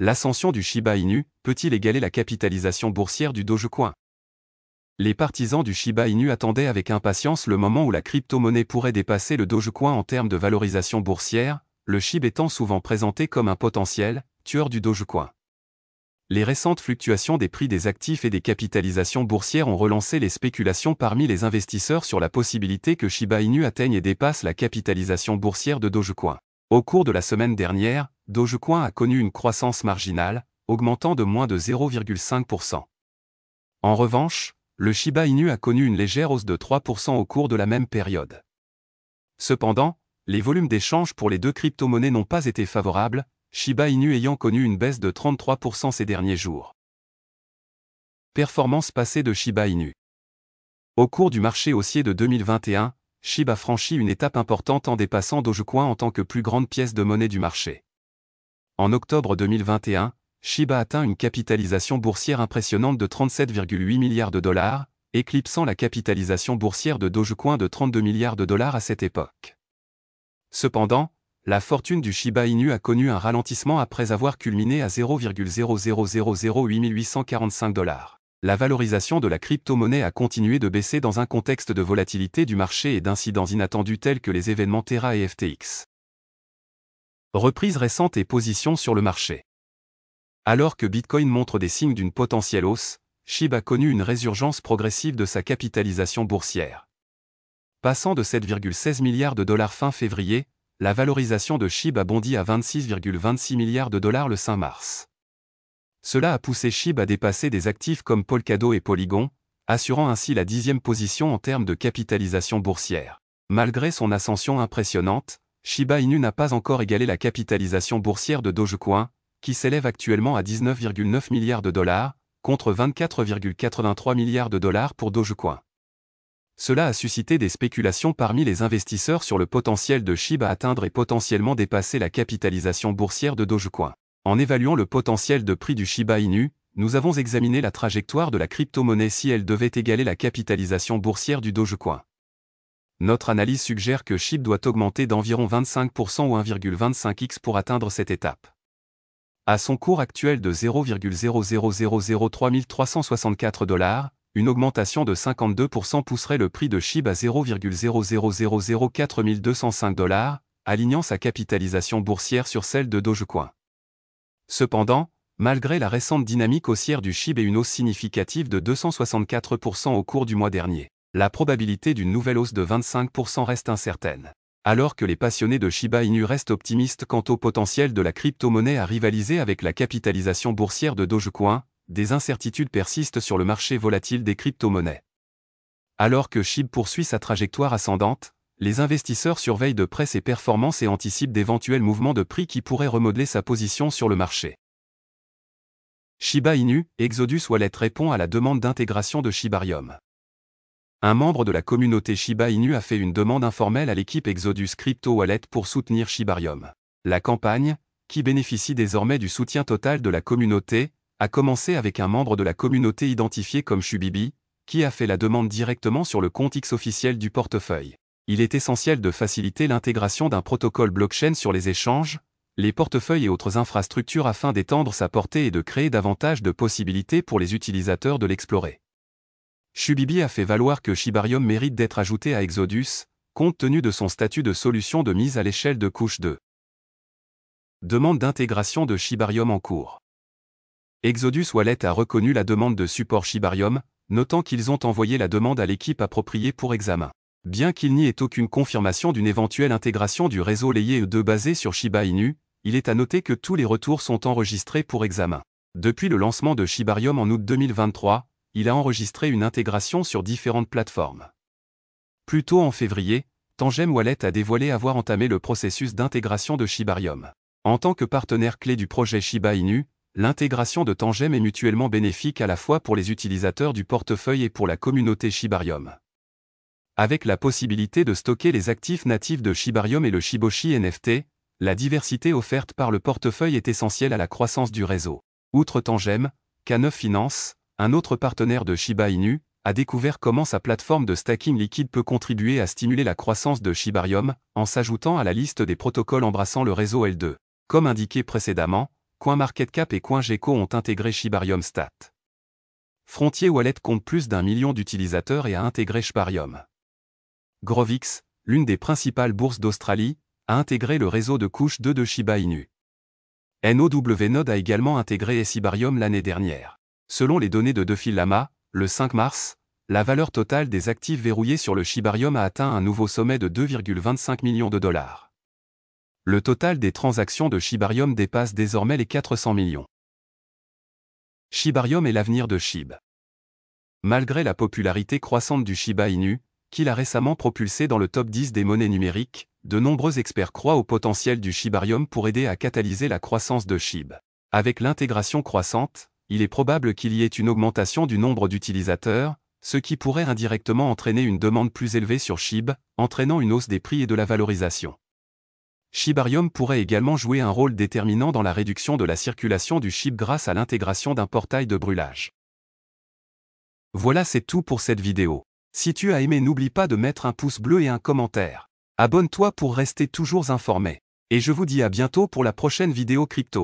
L'ascension du Shiba Inu peut-il égaler la capitalisation boursière du Dogecoin? Les partisans du Shiba Inu attendaient avec impatience le moment où la crypto-monnaie pourrait dépasser le Dogecoin en termes de valorisation boursière, le SHIB étant souvent présenté comme un potentiel tueur du Dogecoin. Les récentes fluctuations des prix des actifs et des capitalisations boursières ont relancé les spéculations parmi les investisseurs sur la possibilité que Shiba Inu atteigne et dépasse la capitalisation boursière de Dogecoin. Au cours de la semaine dernière, Dogecoin a connu une croissance marginale, augmentant de moins de 0,5%. En revanche, le Shiba Inu a connu une légère hausse de 3% au cours de la même période. Cependant, les volumes d'échange pour les deux crypto-monnaies n'ont pas été favorables, Shiba Inu ayant connu une baisse de 33% ces derniers jours. Performance passée de Shiba Inu. Au cours du marché haussier de 2021, Shiba franchit une étape importante en dépassant Dogecoin en tant que plus grande pièce de monnaie du marché. En octobre 2021, Shiba atteint une capitalisation boursière impressionnante de 37,8 milliards de dollars, éclipsant la capitalisation boursière de Dogecoin de 32 milliards de dollars à cette époque. Cependant, la fortune du Shiba Inu a connu un ralentissement après avoir culminé à 0,0000845 dollars. La valorisation de la crypto-monnaie a continué de baisser dans un contexte de volatilité du marché et d'incidents inattendus tels que les événements Terra et FTX. Reprise récente et position sur le marché. Alors que Bitcoin montre des signes d'une potentielle hausse, SHIB a connu une résurgence progressive de sa capitalisation boursière. Passant de 7,16 milliards de dollars fin février, la valorisation de SHIB a bondi à 26,26 milliards de dollars le 5 mars. Cela a poussé SHIB à dépasser des actifs comme Polkadot et Polygon, assurant ainsi la dixième position en termes de capitalisation boursière. Malgré son ascension impressionnante, Shiba Inu n'a pas encore égalé la capitalisation boursière de Dogecoin, qui s'élève actuellement à 19,9 milliards de dollars, contre 24,83 milliards de dollars pour Dogecoin. Cela a suscité des spéculations parmi les investisseurs sur le potentiel de Shiba atteindre et potentiellement dépasser la capitalisation boursière de Dogecoin. En évaluant le potentiel de prix du Shiba Inu, nous avons examiné la trajectoire de la crypto-monnaie si elle devait égaler la capitalisation boursière du Dogecoin. Notre analyse suggère que SHIB doit augmenter d'environ 25% ou 1,25x pour atteindre cette étape. À son cours actuel de 0,0003364 dollars, une augmentation de 52% pousserait le prix de SHIB à 0,0004205 dollars, alignant sa capitalisation boursière sur celle de Dogecoin. Cependant, malgré la récente dynamique haussière du SHIB et une hausse significative de 264% au cours du mois dernier, la probabilité d'une nouvelle hausse de 25% reste incertaine. Alors que les passionnés de Shiba Inu restent optimistes quant au potentiel de la crypto-monnaie à rivaliser avec la capitalisation boursière de Dogecoin, des incertitudes persistent sur le marché volatile des crypto-monnaies. Alors que SHIB poursuit sa trajectoire ascendante, les investisseurs surveillent de près ses performances et anticipent d'éventuels mouvements de prix qui pourraient remodeler sa position sur le marché. Shiba Inu, Exodus Wallet répond à la demande d'intégration de Shibarium un membre de la communauté Shiba Inu a fait une demande informelle à l'équipe Exodus Crypto Wallet pour soutenir Shibarium. La campagne, qui bénéficie désormais du soutien total de la communauté, a commencé avec un membre de la communauté identifié comme Shubibi, qui a fait la demande directement sur le compte X officiel du portefeuille. Il est essentiel de faciliter l'intégration d'un protocole blockchain sur les échanges, les portefeuilles et autres infrastructures afin d'étendre sa portée et de créer davantage de possibilités pour les utilisateurs de l'explorer. Shubibi a fait valoir que Shibarium mérite d'être ajouté à Exodus, compte tenu de son statut de solution de mise à l'échelle de couche 2. Demande d'intégration de Shibarium en cours. Exodus Wallet a reconnu la demande de support Shibarium, notant qu'ils ont envoyé la demande à l'équipe appropriée pour examen. Bien qu'il n'y ait aucune confirmation d'une éventuelle intégration du réseau Layer E2 basé sur Shiba Inu, il est à noter que tous les retours sont enregistrés pour examen. Depuis le lancement de Shibarium en août 2023, il a enregistré une intégration sur différentes plateformes. Plus tôt en février, Tangem Wallet a dévoilé avoir entamé le processus d'intégration de Shibarium. En tant que partenaire clé du projet Shiba Inu, l'intégration de Tangem est mutuellement bénéfique à la fois pour les utilisateurs du portefeuille et pour la communauté Shibarium. Avec la possibilité de stocker les actifs natifs de Shibarium et le Shiboshi NFT, la diversité offerte par le portefeuille est essentielle à la croissance du réseau. Outre Tangem, K9 Finance, un autre partenaire de Shiba Inu, a découvert comment sa plateforme de stacking liquide peut contribuer à stimuler la croissance de Shibarium, en s'ajoutant à la liste des protocoles embrassant le réseau L2. Comme indiqué précédemment, CoinMarketCap et CoinGecko ont intégré Shibarium Stat. Frontier Wallet compte plus d'un million d'utilisateurs et a intégré Shibarium. Grovix, l'une des principales bourses d'Australie, a intégré le réseau de couche 2 de Shiba Inu. NOW Node a également intégré Shibarium l'année dernière. Selon les données de Defil Lama, le 5 mars, la valeur totale des actifs verrouillés sur le Shibarium a atteint un nouveau sommet de 2,25 millions de dollars. Le total des transactions de Shibarium dépasse désormais les 400 millions. Shibarium est l'avenir de Shib. Malgré la popularité croissante du Shiba Inu, qu'il a récemment propulsé dans le top 10 des monnaies numériques, de nombreux experts croient au potentiel du Shibarium pour aider à catalyser la croissance de Shib. Avec l'intégration croissante, il est probable qu'il y ait une augmentation du nombre d'utilisateurs, ce qui pourrait indirectement entraîner une demande plus élevée sur SHIB, entraînant une hausse des prix et de la valorisation. Shibarium pourrait également jouer un rôle déterminant dans la réduction de la circulation du SHIB grâce à l'intégration d'un portail de brûlage. Voilà c'est tout pour cette vidéo. Si tu as aimé n'oublie pas de mettre un pouce bleu et un commentaire. Abonne-toi pour rester toujours informé. Et je vous dis à bientôt pour la prochaine vidéo crypto.